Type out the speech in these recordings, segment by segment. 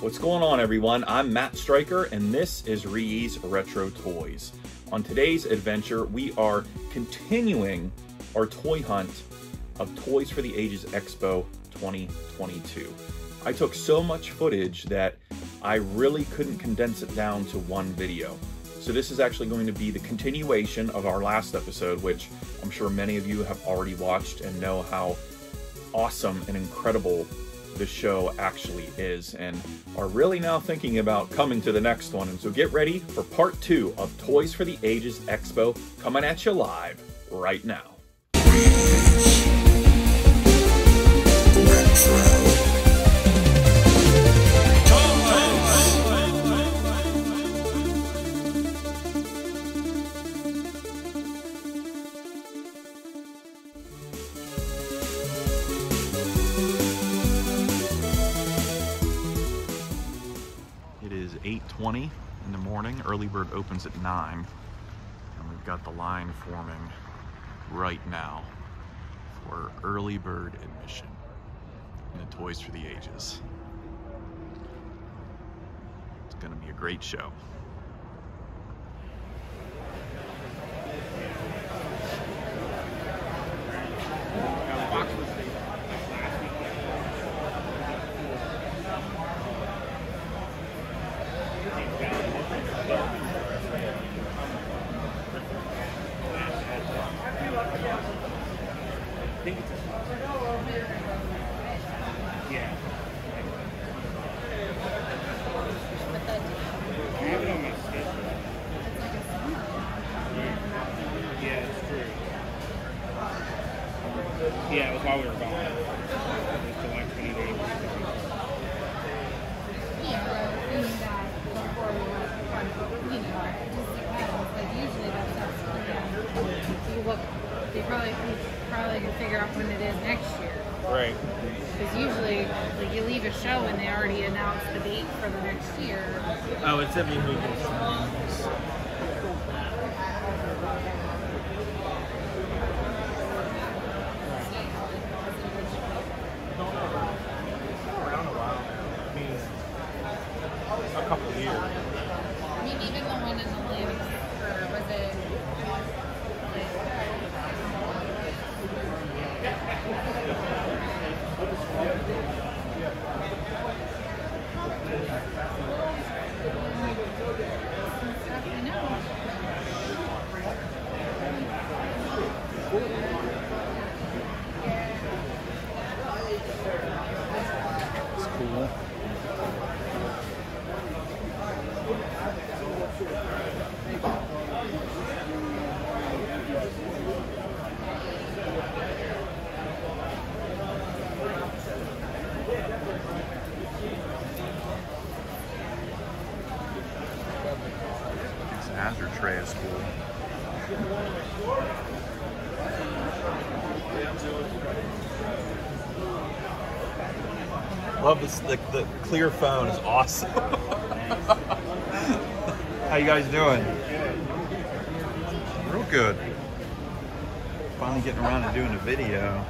What's going on, everyone? I'm Matt Stryker, and this is ReeYees Retro Toys. On today's adventure, we are continuing our toy hunt of Toys for the Ages Expo 2022. I took so much footage that I really couldn't condense it down to one video. So this is actually going to be the continuation of our last episode, which I'm sure many of you have already watched and know how awesome and incredible the show actually is and are really now thinking about coming to the next one. And so get ready for part two of Toys for the Ages Expo coming at you live right now. Retro. Early bird opens at 9. And we've got the line forming right now for early bird admission in the Toys for the Ages. It's going to be a great show. Love this. The, the clear phone is awesome. How you guys doing? Real good. Finally getting around to doing a video.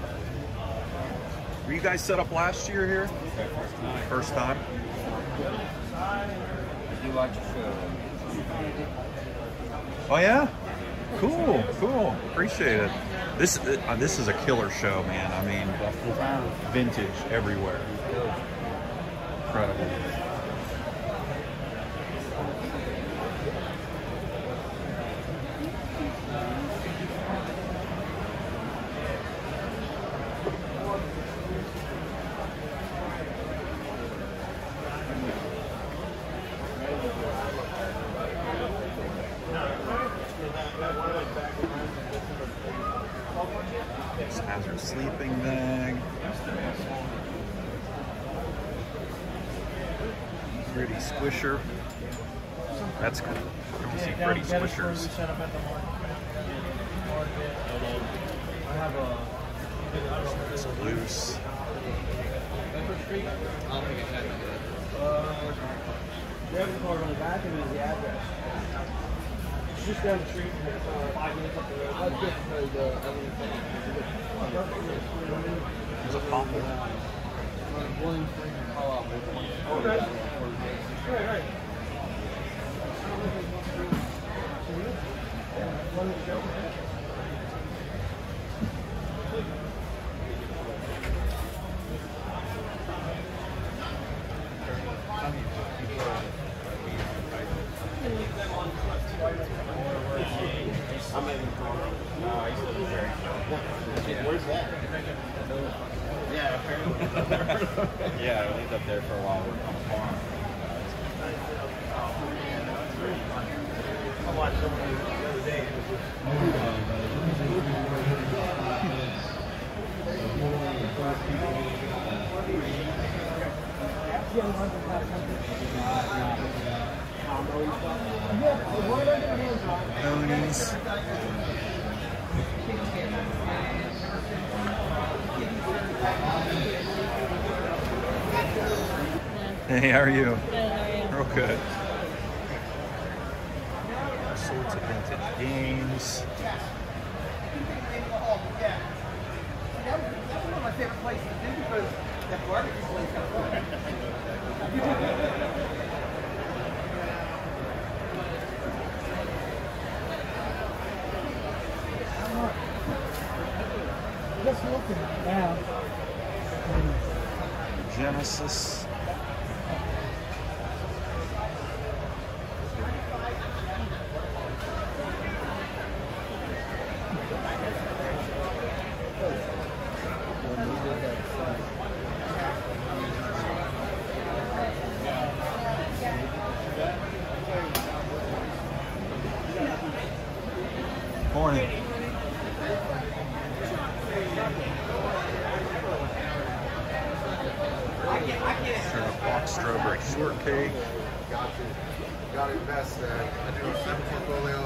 Were you guys set up last year here? First time. a show? Oh yeah. Cool. Cool. Appreciate it. This uh, this is a killer show, man. I mean, vintage everywhere. Incredible. Hey, how are you? Real good. All sorts of vintage games. That's one of my favorite places to do because that barbecue place got Just looking now. Genesis. Morning. Sugar box strawberry shortcake. Got to, got to invest there. I do a seven portfolio.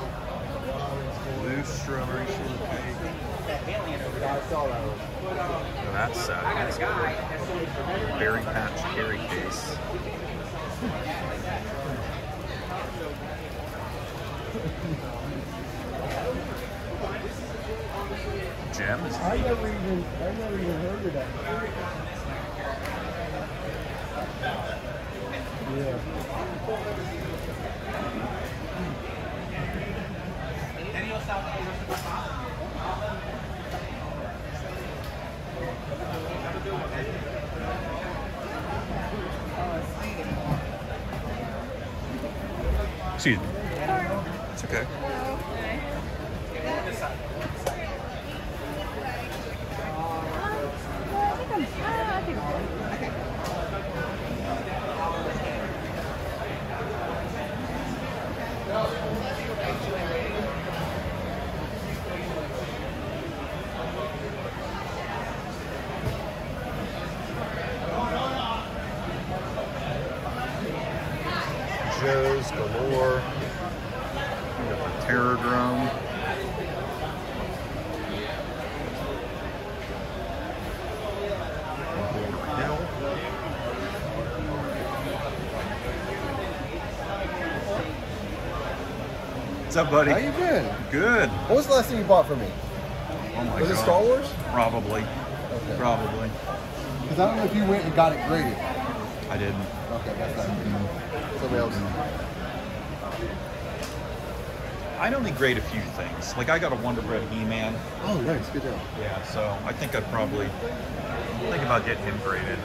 Loose strawberry shortcake. Now that's sad. Berry patch carry case. Gem is I never even, I never even heard of that. Yeah. Excuse. It's okay. What's up, buddy? How you been? Good. What was the last thing you bought for me? Oh my Was god. it Star Wars? Probably. Okay. Probably. Because I don't know if you went and got it graded. I didn't. Okay, that's not mm-hmm. somebody else. Mm-hmm. I'd only grade a few things. Like I got a Wonder Bread He-Man. Oh, nice. Good job. Yeah, so I think I'd probably think about getting him graded.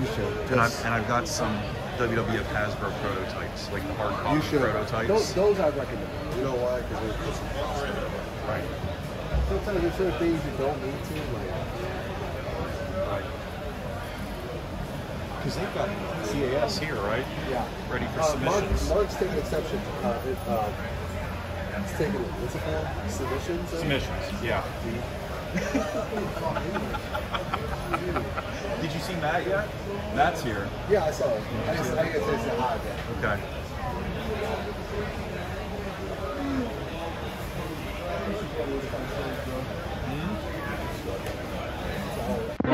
You should. And I've, and I've got some WWF Hasbro prototypes, like the hard copy you should. prototypes. Those, those I'd recommend. You know why? Because there's just some cost in. Right. Sometimes there's certain things you don't need to. Like, Right. Because they've got CAS here, right? yeah. Ready for Uh, Mark, submissions. Mark's taking exception. Uh, it, uh, he's taking what's it called? Submissions. Submissions, yeah. Did you see Matt yet? Matt's here. Yeah, I saw it. I just, I guess it's a high yet. Okay.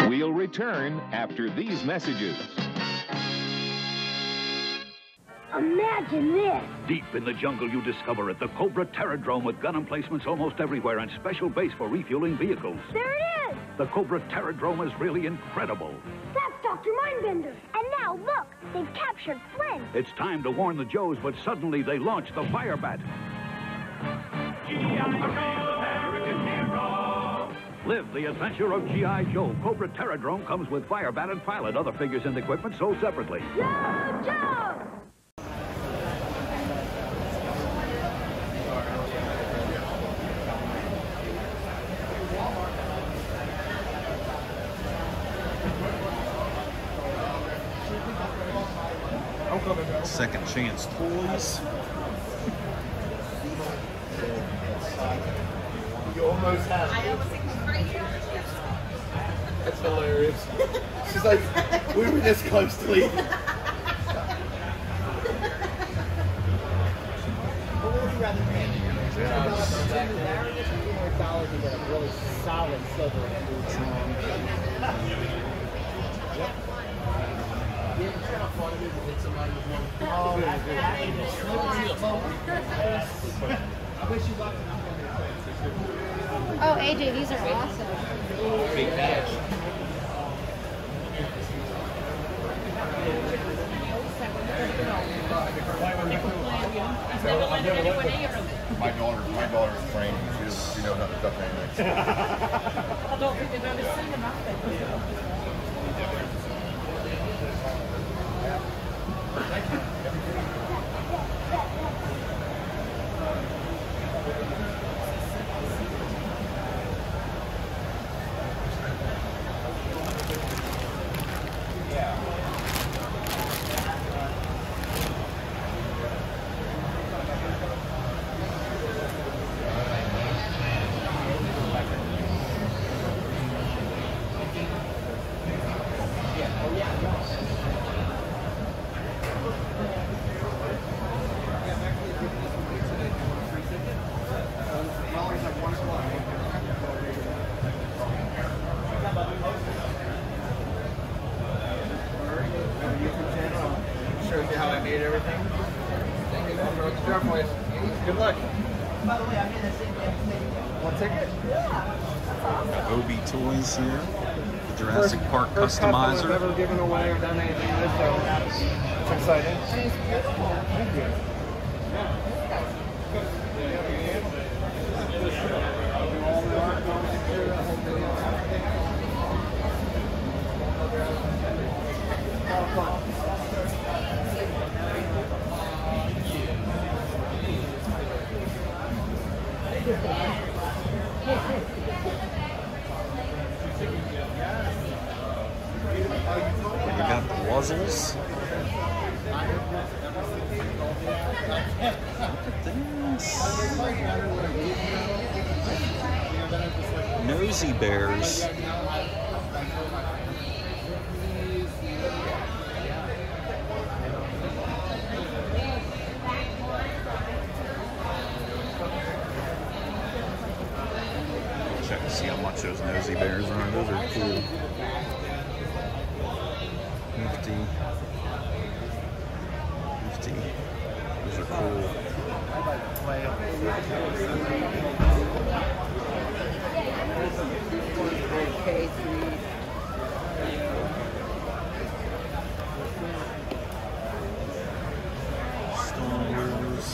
We'll return after these messages. Imagine this. Deep in the jungle, you discover it the Cobra Terrordrome with gun emplacements almost everywhere and special base for refueling vehicles. There it is. The Cobra Terrordrome is really incredible. That's Dr. Mindbender. And now look, they've captured Flint. It's time to warn the Joes, but suddenly they launch the Firebat. Live the adventure of G.I. Joe. Cobra Terrordrome comes with Firebat and pilot. Other figures and equipment sold separately. Yo, Joe! Second Chance Toys. You almost have it. That's hilarious. She's like, we were this close to leaving. AJ, these are awesome. My daughter, my daughter's trained. She, doesn't- she knows how to duck anything. Shows you how I made everything. Good luck. One ticket. OB Toys here. The Jurassic Cup I've customizer. ever given away or done anything with, so it's exciting. The Nosy Bears. Check to see how much those nosy bears are. Those are cool. Nifty. Nifty. Those are cool. Star Wars.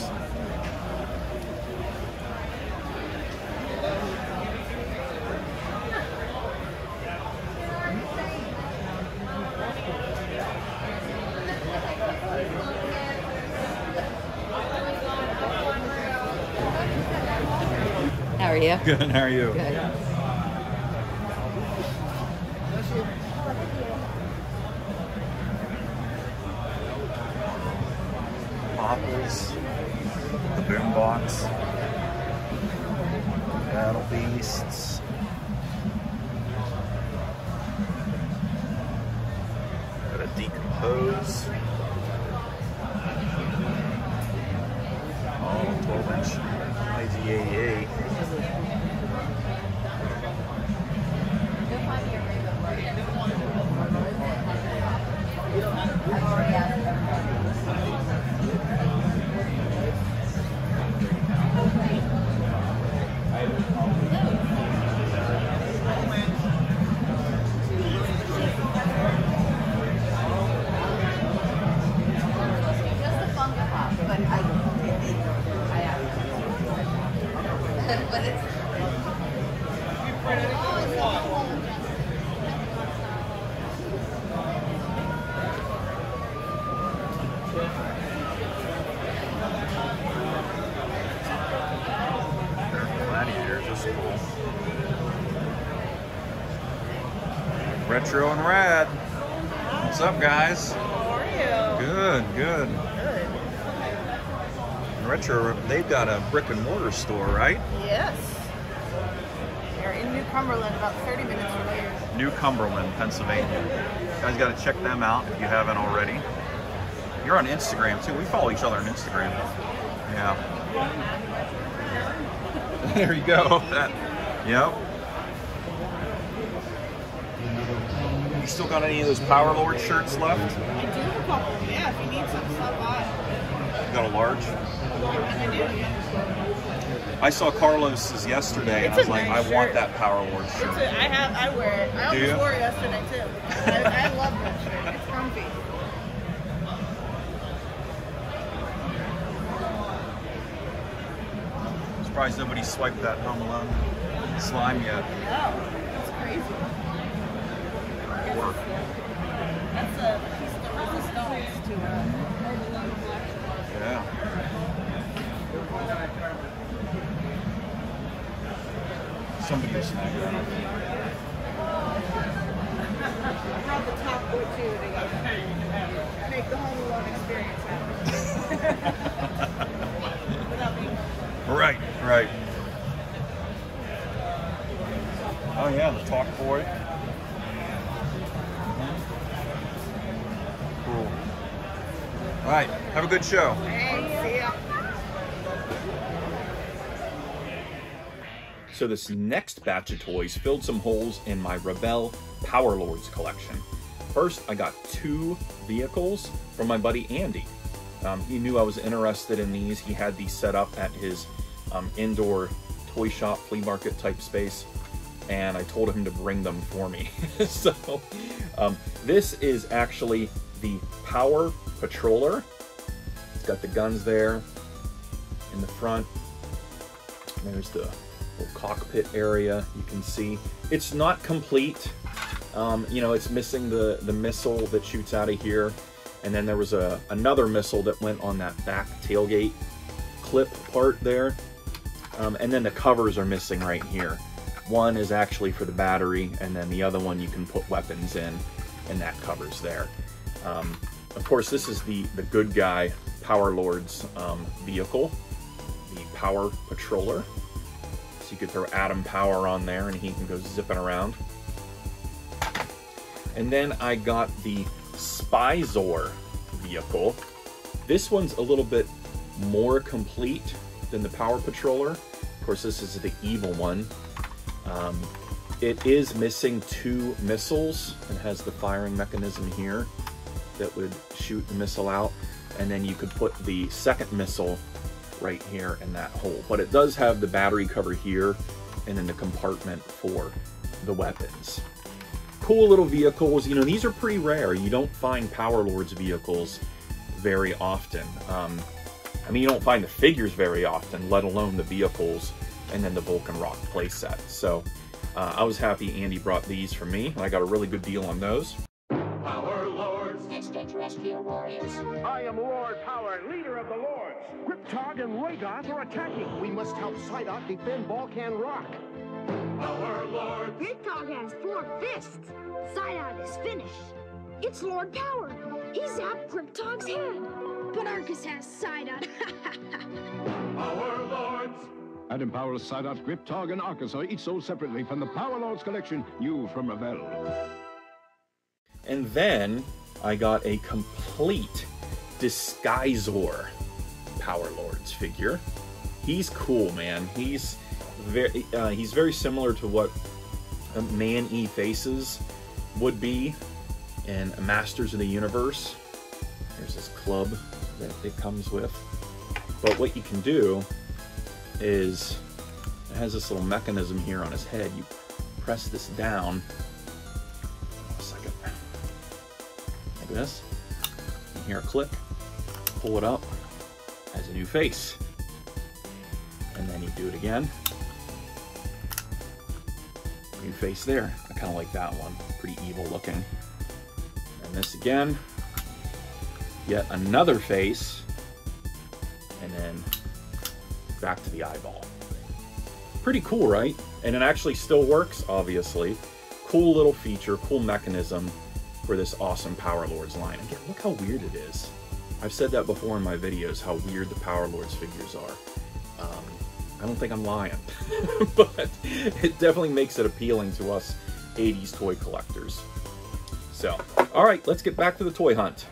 How are you? Good. How are you? Good. Popples, the boombox, battle beasts. Gotta decompose. Retro and rad. What's up, guys? How are you? Good. Good, good. Retro, they've got a brick and mortar store, right? Yes. They're in New Cumberland, about 30 minutes from here. New Cumberland, Pennsylvania. You guys got to check them out if you haven't already. You're on Instagram too. We follow each other on Instagram. Yeah. there you go. That, yep. Still got any of those Power Lord shirts left? I do have a couple. Yeah, if you need some, stop by. You got a large? I. I saw Carlos's yesterday, and I was like, nice I want that Power Lord It's shirt. a, I have, I wear it. I almost wore it yesterday too. I, I love that shirt. It's comfy. Surprised nobody swiped that Home Alone slime yet. No, that's crazy. Work. That's a piece of the to Yeah. Somebody will snag that. I brought the top board too to make the Home Alone experience happen. good show. So this next batch of toys filled some holes in my Rebel Power Lords collection. First, I got two vehicles from my buddy Andy. Um, he knew I was interested in these. He had these set up at his um, indoor toy shop, flea market type space, and I told him to bring them for me. so um, this is actually the Power Patroller. Got the guns there in the front. There's the little cockpit area you can see. It's not complete. Um, you know, it's missing the, the missile that shoots out of here. And then there was a another missile that went on that back tailgate clip part there. Um, and then the covers are missing right here. One is actually for the battery, and then the other one you can put weapons in, and that covers there. Um, of course, this is the, the good guy Power Lord's um, vehicle, the Power Patroller. So you could throw Adam Power on there and he can go zipping around. And then I got the Spyzor vehicle. This one's a little bit more complete than the Power Patroller. Of course, this is the evil one. Um, it is missing two missiles and has the firing mechanism here that would shoot the missile out. And then you could put the second missile right here in that hole. But it does have the battery cover here and then the compartment for the weapons. Cool little vehicles. You know, these are pretty rare. You don't find Power Lords vehicles very often. Um, I mean, you don't find the figures very often, let alone the vehicles and then the Vulcan Rock playset. So uh, I was happy Andy brought these for me. I got a really good deal on those. I am Lord Power, leader of the Lords. Riptog and Ragoth are attacking. We must help Sydot defend Balkan Rock. Power Lords. Riptog has four fists. Sydot is finished. It's Lord Power. He zapped Riptog's head. But Arkus has Sydot. Power Lords. Adam Powell's Sydot, Griptog, and Arkus are each sold separately from the Power Lords collection, new from Revell. And then I got a complete Disgustor Power Lords figure. He's cool, man. He's very uh, he's very similar to what a Man E Faces would be in Masters of the Universe. There's this club that it comes with. But what you can do is it has this little mechanism here on his head. You press this down. Like this. Hear a click. Pull it up. Has a new face. And then you do it again. New face there. I kind of like that one. Pretty evil looking. And this again. Yet another face. And then back to the eyeball. Pretty cool, right? And it actually still works, obviously. Cool little feature, cool mechanism for this awesome Power Lords line. Again, look how weird it is. I've said that before in my videos how weird the Power Lords figures are. Um, I don't think I'm lying, but it definitely makes it appealing to us 80s toy collectors. So, all right, let's get back to the toy hunt.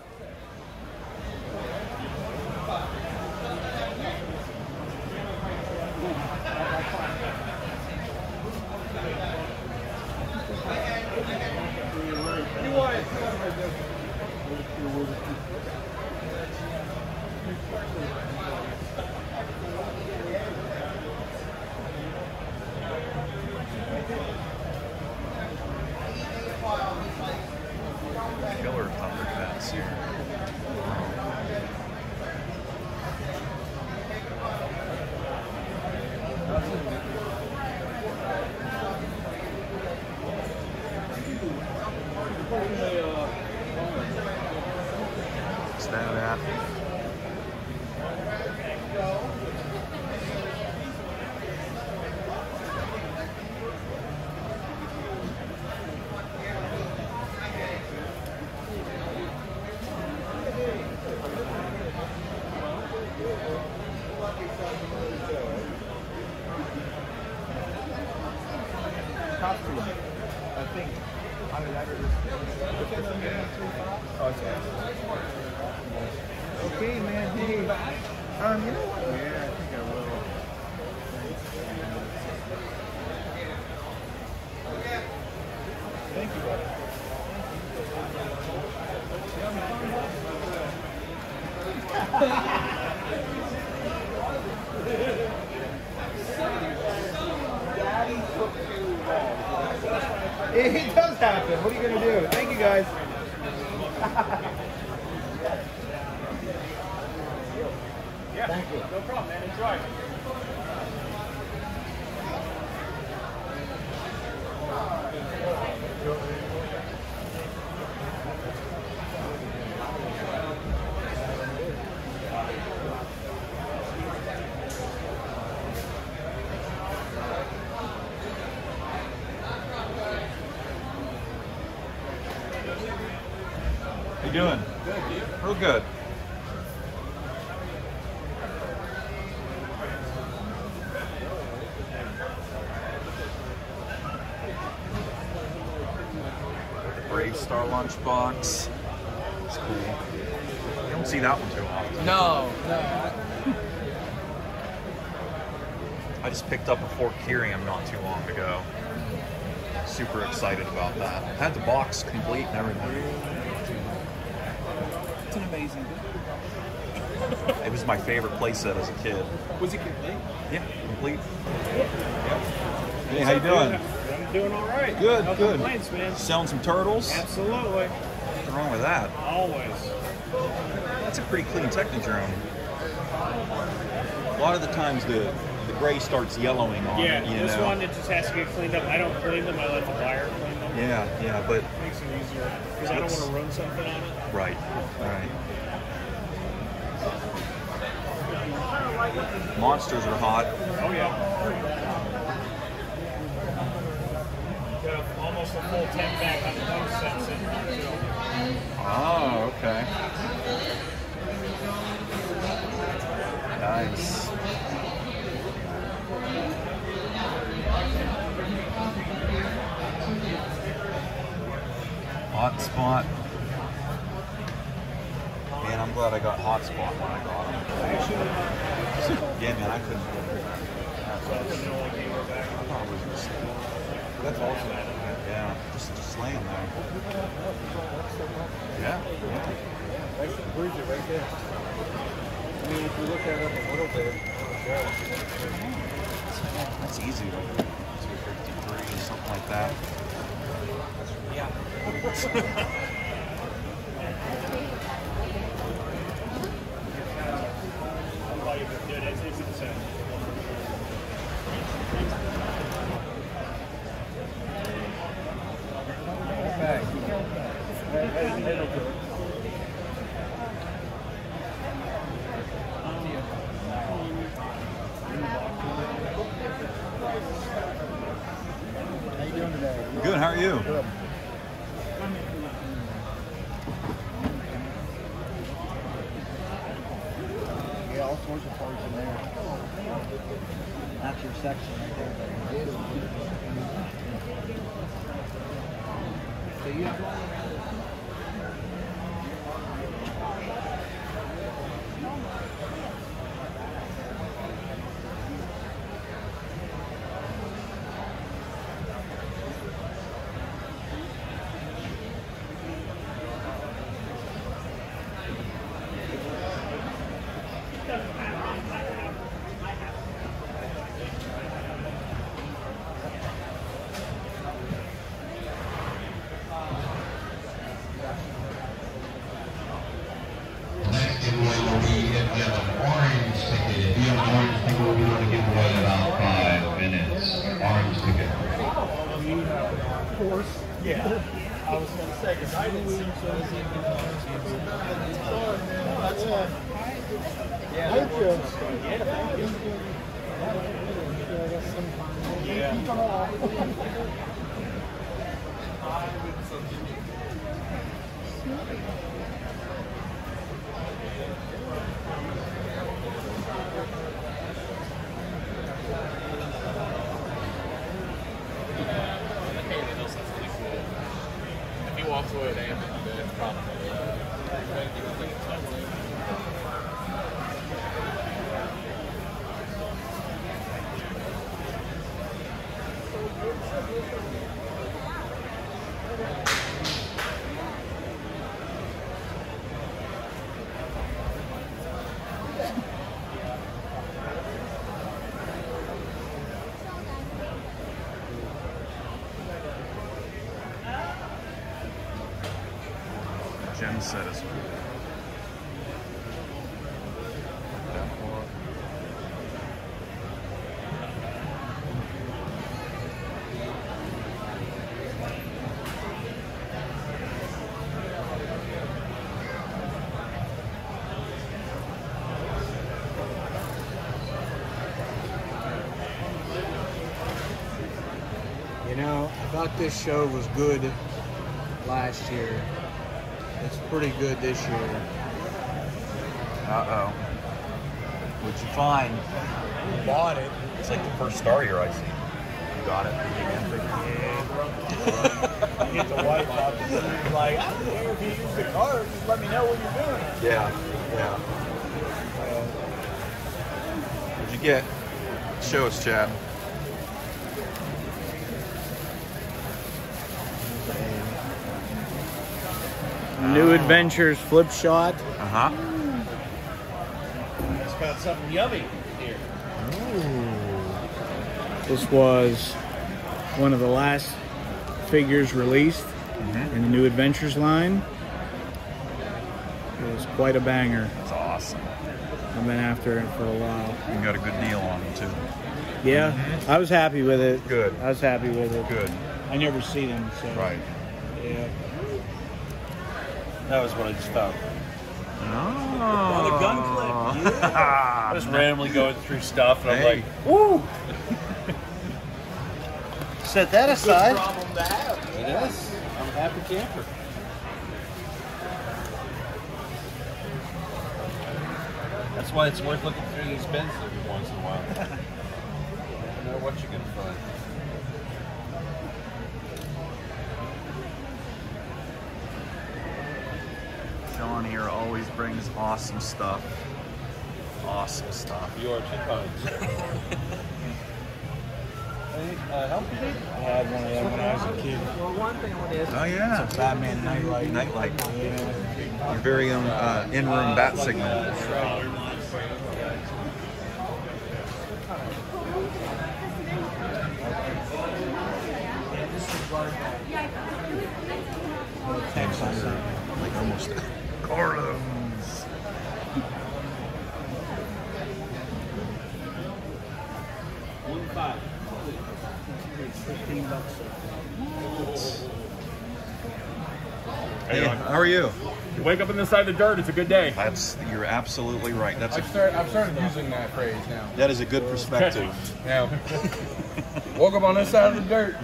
Okay, man. Hey. Um, you know what? Yeah, I think I will. Thank you, buddy. It does happen. What are you going to do? Thank you, guys. You doing? Real good. The BraveStarr lunchbox. It's cool. You don't see that one too often. No, no. I just picked up a Fort Kerium not too long ago. Super excited about that. Had the box complete and everything. An amazing It was my favorite playset as a kid. Was it complete? Yeah, complete. Hey, how you doing? I'm doing all right. Good, no good. complaints, man. Selling some turtles? Absolutely. What's wrong with that? Always. That's a pretty clean Technodrome. A lot of the times the the gray starts yellowing on Yeah, it, this know. one it just has to get cleaned up. I don't clean them. I let the buyer clean them. Yeah, yeah, but Makes it easier because I don't want to run something on it. right, right. Monsters are hot. Oh yeah. Got almost a full ten back on the post sets in. Oh, okay. Nice. Hot spot. Man, I'm glad I got hot spot when I got him. Yeah, man, I couldn't. I thought it was just. That's awesome. Yeah, just just laying there. Yeah. yeah. That's the right there. I mean, if you look at it a little bit, That's easy. 253, something like that. Dude, Good, how are you? Good. Jen said as You know, I thought this show was good last year. It's pretty good this year. Uh oh. What'd you find? Bought it. It's like the first Star here I see. You got it. You get the wife and she's like, I don't care if you use the card, just let me know when you're doing. Yeah, yeah. What'd you get? Show us, Chad. New Adventures flip shot. Uh huh. It's got something yummy here. Ooh. This was one of the last figures released in the New Adventures line. It was quite a banger. It's awesome. I've been after it for a while. You got a good deal on it too. Yeah, I was happy with it. Good. I was happy with it. Good. I never see them, so Right. yeah. That was what I just found. Oh. On a gun clip. Yeah. Just randomly going through stuff, and I'm like, ooh. Set that aside. Good problem to have. It is. I'm a happy camper. That's why it's worth looking through these bins every once in a while. You know what you're gonna find. Sean here always brings awesome stuff. Awesome stuff. Yours and mine. Uh, help you. I had one of them when I was a kid. Well, one thing with this, Oh yeah. it's a Batman nightlight. Nightlight. Yeah. Your very own uh, in-room bat signal. Like almost Carlos. Fifteen bucks. Hey, how are you? You wake up in the side of the dirt, it's a good day. That's you're absolutely right. That's a, I've started, I've started using that phrase now. that is a good perspective. Now, woke up on this side of the dirt.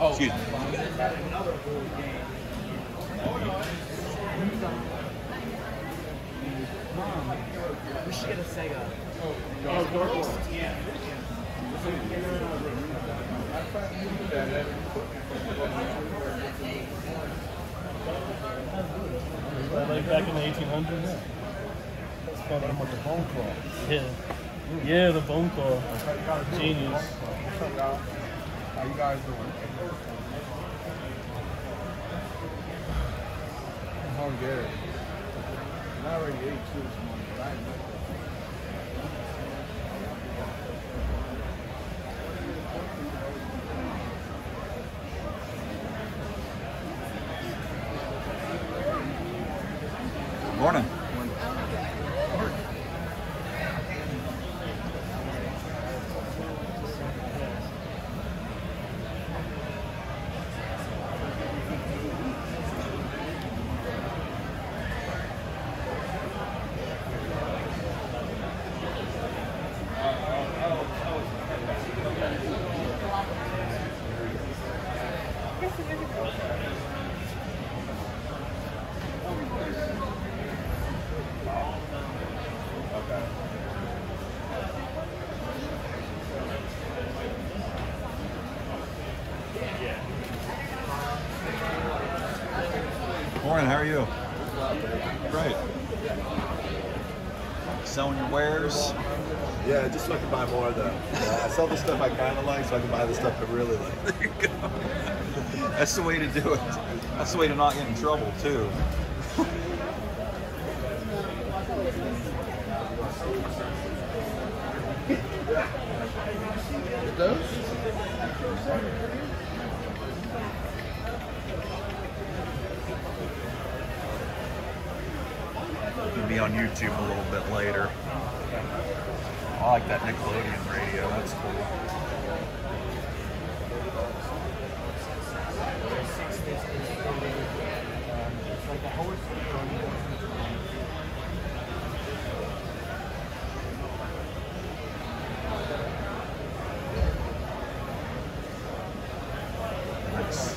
Oh. Excuse me. We should get a Sega. Uh, oh, Yeah. Back in the 1800s? That's fun. I'm with the phone call. Yeah. Yeah, the phone call. Genius. How you guys doing? I'm hungry. I already ate two this. Morning. Morning, how are you? Great. Selling your wares? Yeah, just so I can buy more of them. Yeah, I sell the stuff I kind of like, so I can buy the stuff I really like. There you go. That's the way to do it. That's the way to not get in trouble, too. It'll be on YouTube a little bit later. I like that Nickelodeon radio. That's cool. Nice.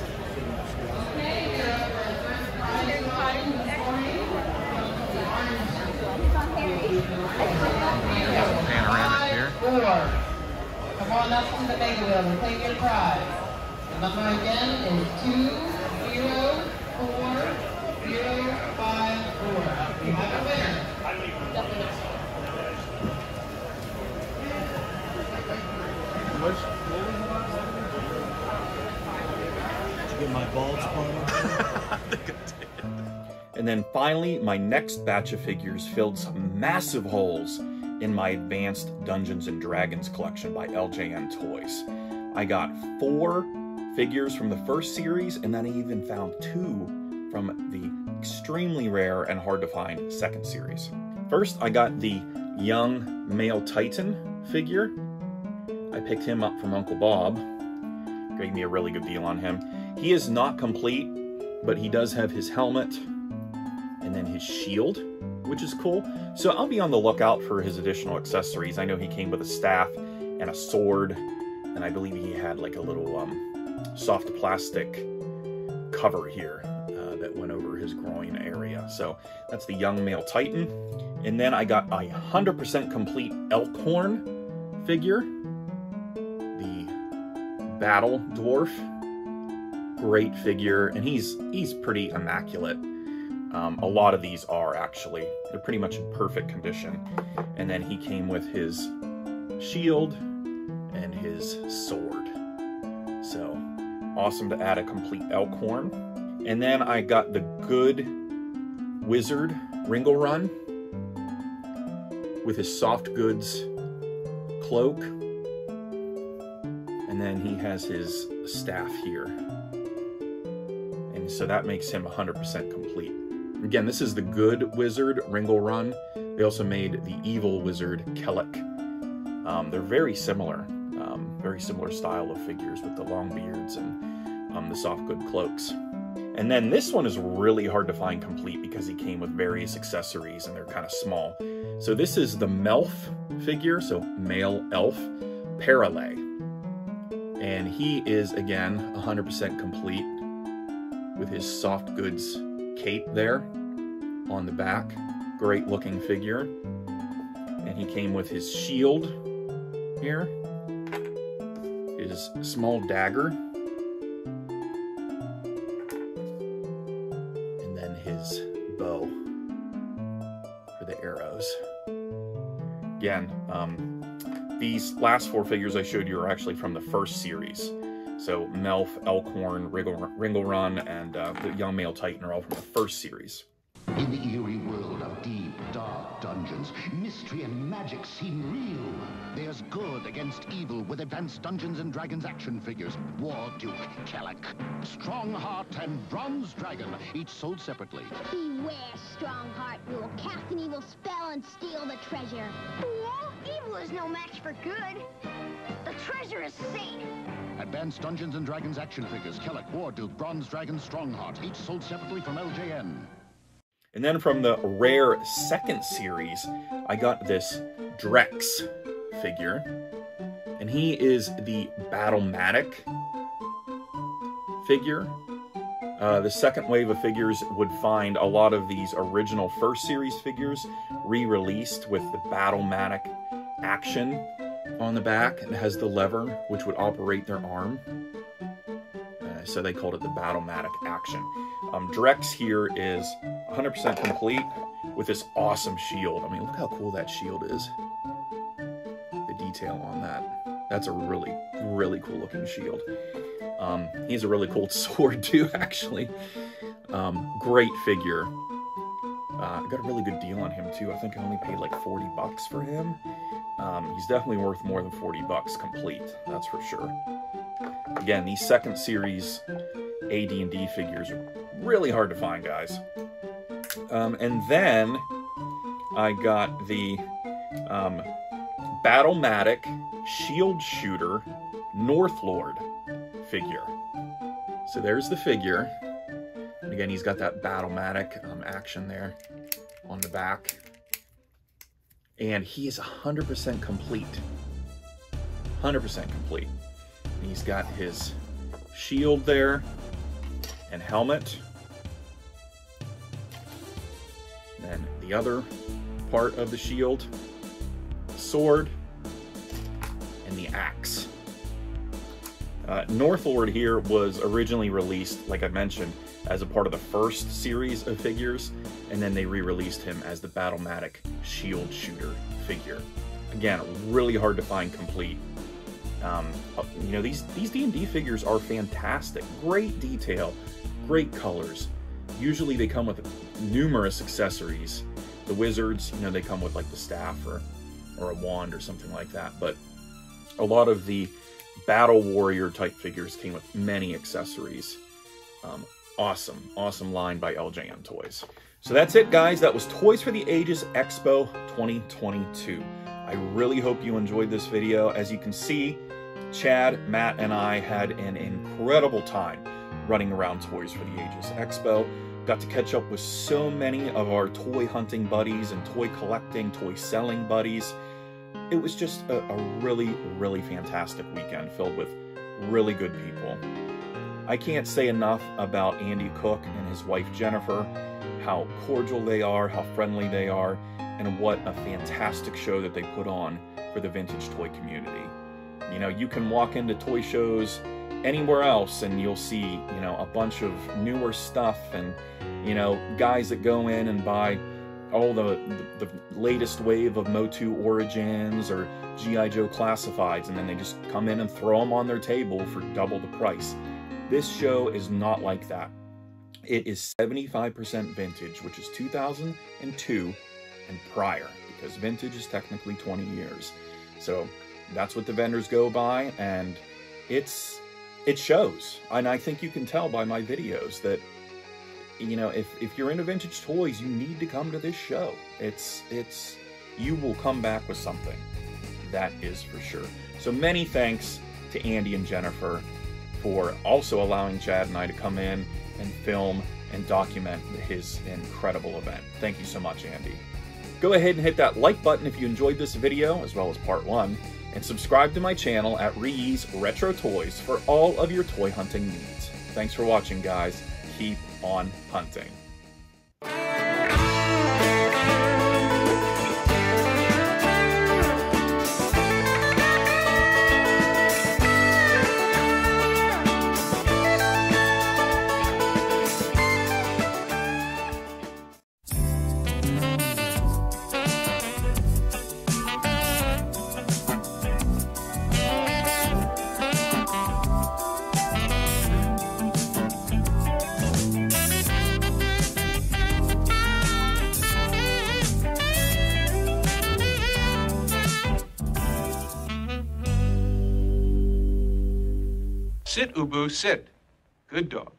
Panoramic here. Four. Come on up to the mega wheel and take your prize. The number again is two zero four zero five four. We have a winner. Did you get my bald spot? And then finally, my next batch of figures filled some massive holes in my advanced Dungeons and Dragons collection by LJN Toys. I got four figures from the first series, and then I even found two from the extremely rare and hard to find second series. First, I got the young male Titan figure. I picked him up from Uncle Bob. Gave me a really good deal on him. He is not complete, but he does have his helmet and then his shield, which is cool. So I'll be on the lookout for his additional accessories. I know he came with a staff and a sword, and I believe he had like a little um, soft plastic cover here uh, that went over his groin area. So that's the young male Titan. And then I got a 100% complete Elkhorn figure, the Battle Dwarf. Great figure, and he's he's pretty immaculate. Um, a lot of these are actually. They're pretty much in perfect condition. And then he came with his shield and his sword. So awesome to add a complete Elkhorn. And then I got the good wizard Ringlerun with his soft goods cloak. And then he has his staff here. And so that makes him 100% complete. Again, this is the good wizard Ringlerun. They also made the evil wizard Kelek. Um, they're very similar, um, very similar style of figures with the long beards and um, the soft good cloaks. And then this one is really hard to find complete because he came with various accessories and they're kind of small. So this is the Melf figure, so male elf, Peralay. And he is, again, 100% complete with his soft goods cape there on the back. Great looking figure. and he came with his shield here, his small dagger, and then his bow for the arrows. Again, um, these last four figures I showed you are actually from the first series. So Melf, Elkhorn, Ringlerun, and uh, the Young Male Titan are all from the first series. In the eerie world mystery and magic seem real. There's good against evil with advanced Dungeons and Dragons action figures. War Duke, Kelek, Strongheart, and Bronze Dragon, each sold separately. Beware, Strongheart. You will cast an evil spell and steal the treasure. Well, evil is no match for good. The treasure is safe. Advanced Dungeons and Dragons action figures, Kelek, War Duke, Bronze Dragon, Strongheart, each sold separately from LJN. And then from the rare second series, I got this Drex figure. And he is the Battlematic figure. Uh, the second wave of figures would find a lot of these original first series figures re-released with the Battlematic action on the back. It has the lever, which would operate their arm. So they called it the Battlematic action. Um, Drex here is 100% complete with this awesome shield. I mean, look how cool that shield is. The detail on that. That's a really, really cool looking shield. Um, he's a really cool sword too, actually. Um, great figure. Uh, I got a really good deal on him too. I think I only paid like 40 bucks for him. Um, he's definitely worth more than 40 bucks complete, that's for sure. Again, these second series AD&D figures are really hard to find, guys. Um, and then I got the um, Battlematic Shield Shooter Northlord figure. So there's the figure. And again, he's got that Battlematic um, action there on the back. And he is 100% complete. 100% complete. He's got his shield there and helmet. And the other part of the shield, the sword, and the axe. Uh, Northlord here was originally released, like I mentioned, as a part of the first series of figures, and then they re-released him as the Battlematic Shield Shooter figure. Again, really hard to find complete. Um, you know, these these D&D figures are fantastic. Great detail, great colors. Usually they come with numerous accessories. The wizards, you know, they come with like the staff or, or a wand or something like that. But a lot of the battle warrior type figures came with many accessories. Um, awesome, awesome line by LJN Toys. So that's it, guys. That was Toys for the Ages Expo 2022. I really hope you enjoyed this video. As you can see, Chad, Matt, and I had an incredible time running around Toys for the Ages Expo. Got to catch up with so many of our toy hunting buddies and toy collecting, toy selling buddies. It was just a, a really, really fantastic weekend filled with really good people. I can't say enough about Andy Cook and his wife Jennifer, how cordial they are, how friendly they are, and what a fantastic show that they put on for the vintage toy community. You know, you can walk into toy shows anywhere else and you'll see, you know, a bunch of newer stuff and, you know, guys that go in and buy all the, the, the latest wave of Motu Origins or G.I. Joe Classifieds and then they just come in and throw them on their table for double the price. This show is not like that. It is 75% vintage, which is 2002 and prior, because vintage is technically 20 years. So that's what the vendors go by, and it's it shows. And I think you can tell by my videos that you know if if you're into vintage toys, you need to come to this show. It's it's you will come back with something. That is for sure. So many thanks to Andy and Jennifer for also allowing Chad and I to come in and film and document his incredible event. Thank you so much, Andy. Go ahead and hit that like button if you enjoyed this video, as well as part one, and subscribe to my channel at ReeYees Retro Toys for all of your toy hunting needs. Thanks for watching, guys. Keep on hunting. Sit, Good dog.